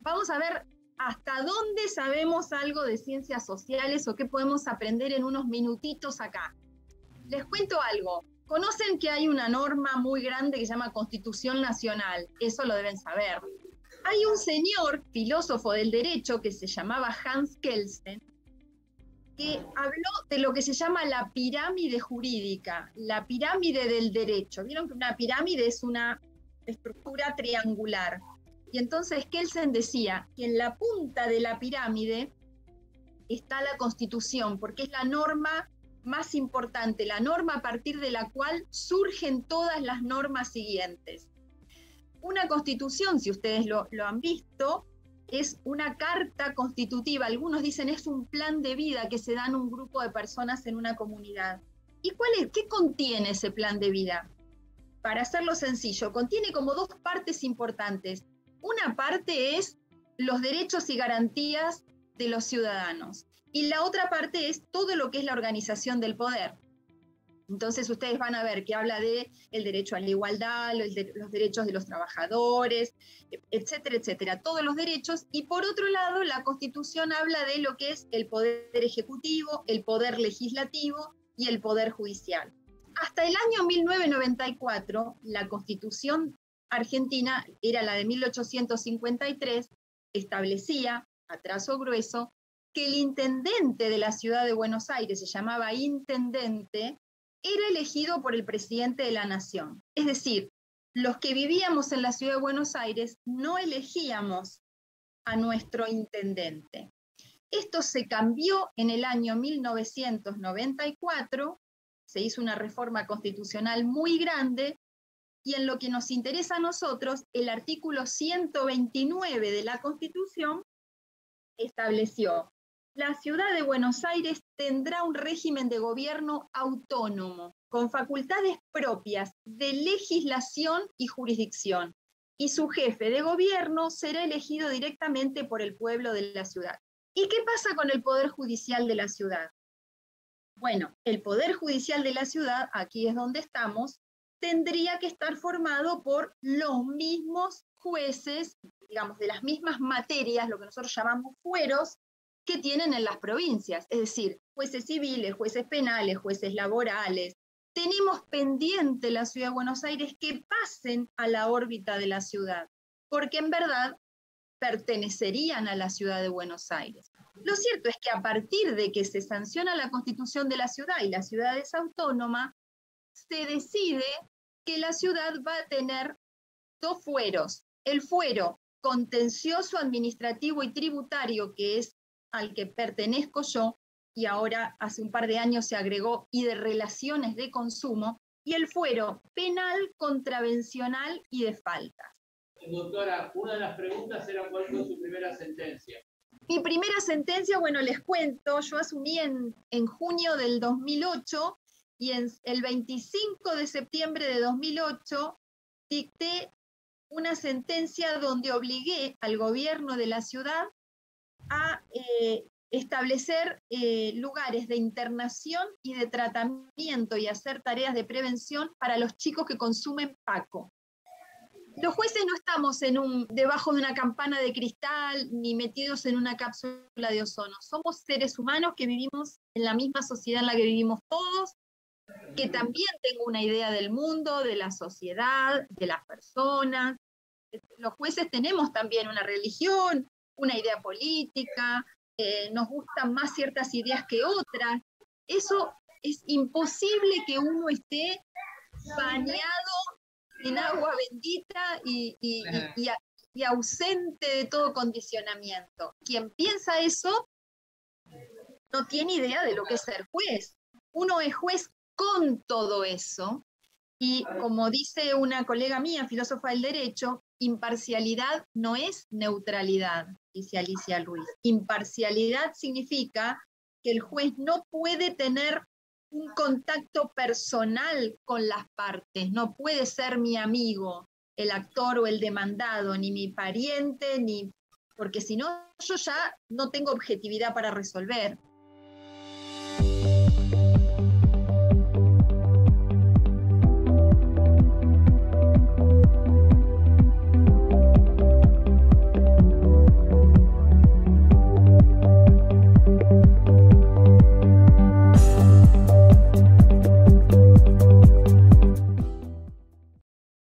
vamos a ver hasta dónde sabemos algo de ciencias sociales o qué podemos aprender en unos minutitos acá. Les cuento algo. Conocen que hay una norma muy grande que se llama Constitución Nacional. Eso lo deben saber. Hay un señor, filósofo del derecho, que se llamaba Hans Kelsen, que habló de lo que se llama la pirámide jurídica, la pirámide del derecho. Vieron que una pirámide es una estructura triangular. Y entonces Kelsen decía que en la punta de la pirámide está la constitución, porque es la norma más importante, la norma a partir de la cual surgen todas las normas siguientes. Una constitución, si ustedes lo, lo han visto, es una carta constitutiva. Algunos dicen es un plan de vida que se da en un grupo de personas en una comunidad. ¿Y cuál es? ¿Qué contiene ese plan de vida? Para hacerlo sencillo, contiene como dos partes importantes. Una parte es los derechos y garantías de los ciudadanos y la otra parte es todo lo que es la organización del poder. Entonces ustedes van a ver que habla de el derecho a la igualdad, los, derechos de los trabajadores, etcétera, etcétera, todos los derechos. Y por otro lado, la Constitución habla de lo que es el poder ejecutivo, el poder legislativo y el poder judicial. Hasta el año 1994, la Constitución argentina era la de 1853, establecía, a trazo grueso, que el intendente de la ciudad de Buenos Aires, se llamaba intendente, era elegido por el presidente de la nación. Es decir, los que vivíamos en la ciudad de Buenos Aires no elegíamos a nuestro intendente. Esto se cambió en el año 1994, se hizo una reforma constitucional muy grande y en lo que nos interesa a nosotros, el artículo 129 de la Constitución estableció la ciudad de Buenos Aires tendrá un régimen de gobierno autónomo, con facultades propias de legislación y jurisdicción, y su jefe de gobierno será elegido directamente por el pueblo de la ciudad. ¿Y qué pasa con el Poder Judicial de la ciudad? Bueno, el Poder Judicial de la ciudad, aquí es donde estamos, tendría que estar formado por los mismos jueces, digamos, de las mismas materias, lo que nosotros llamamos fueros, que tienen en las provincias, es decir, jueces civiles, jueces penales, jueces laborales. Tenemos pendiente la ciudad de Buenos Aires que pasen a la órbita de la ciudad, porque en verdad pertenecerían a la ciudad de Buenos Aires. Lo cierto es que a partir de que se sanciona la constitución de la ciudad y la ciudad es autónoma, se decide que la ciudad va a tener dos fueros. El fuero contencioso administrativo y tributario, que es al que pertenezco yo, y ahora hace un par de años se agregó, y de relaciones de consumo, y el fuero penal, contravencional y de faltas. Doctora, una de las preguntas era cuál fue su primera sentencia. Mi primera sentencia, bueno, les cuento, yo asumí en, en junio del 2008 y en el 25 de septiembre de 2008 dicté una sentencia donde obligué al gobierno de la ciudad a eh, establecer eh, lugares de internación y de tratamiento y hacer tareas de prevención para los chicos que consumen Paco. Los jueces no estamos debajo de una campana de cristal ni metidos en una cápsula de ozono. Somos seres humanos que vivimos en la misma sociedad en la que vivimos todos, que también tengo una idea del mundo, de la sociedad, de las personas. Los jueces tenemos también una religión, una idea política, eh, nos gustan más ciertas ideas que otras. Eso es imposible que uno esté bañado en agua bendita y, y, ausente de todo condicionamiento. Quien piensa eso no tiene idea de lo que es ser juez. Uno es juez con todo eso. Y como dice una colega mía, filósofa del derecho, imparcialidad no es neutralidad dice Alicia Ruiz. Imparcialidad significa que el juez no puede tener un contacto personal con las partes, no puede ser mi amigo, el actor o el demandado, ni mi pariente, ni porque si no, yo ya no tengo objetividad para resolver.